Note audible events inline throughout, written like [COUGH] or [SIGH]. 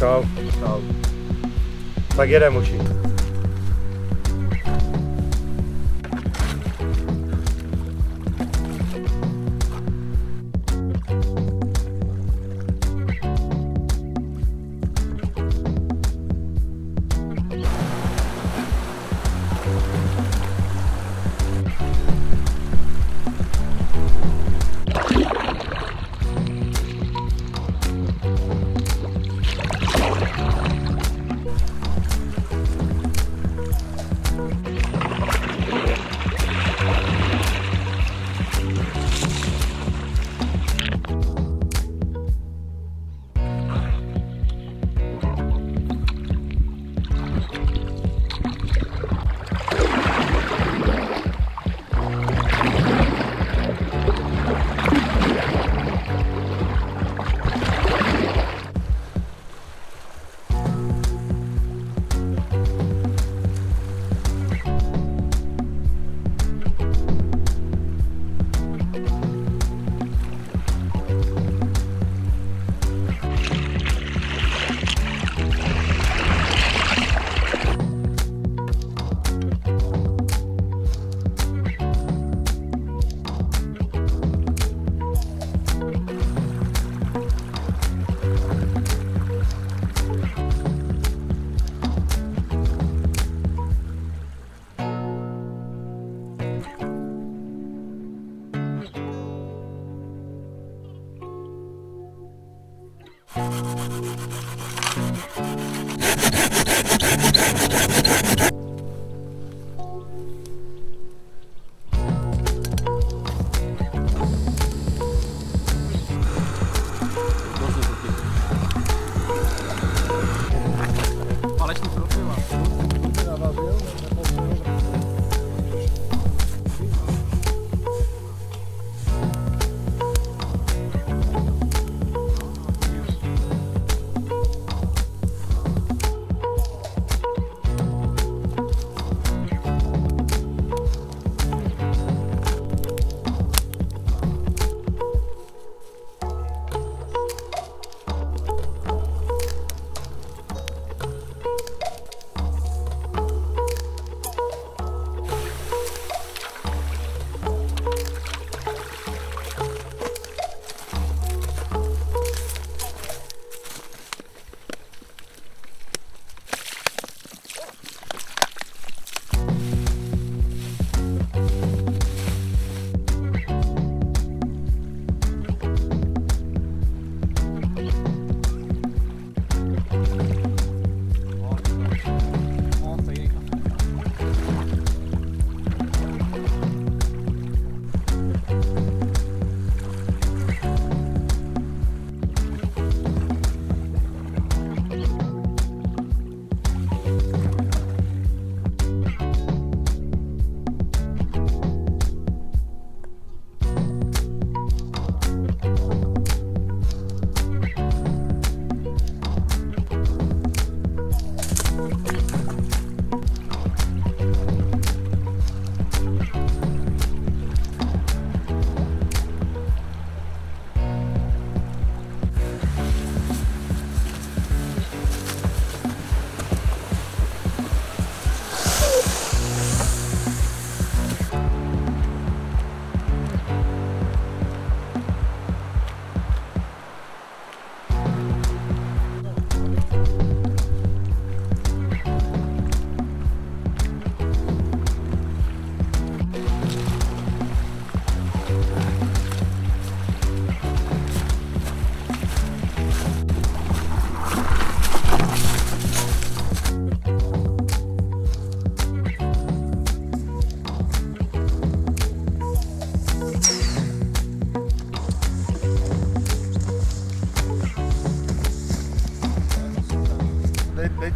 Čau. Čau. Tak jedem uši.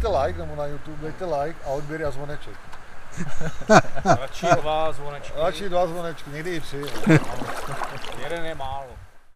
Dejte like nebo na YouTube, dejte like a odběry a zvoneček. [LAUGHS] Radši dva zvonečky. Radši dva zvonečky, někdy i tři. Jeden je málo.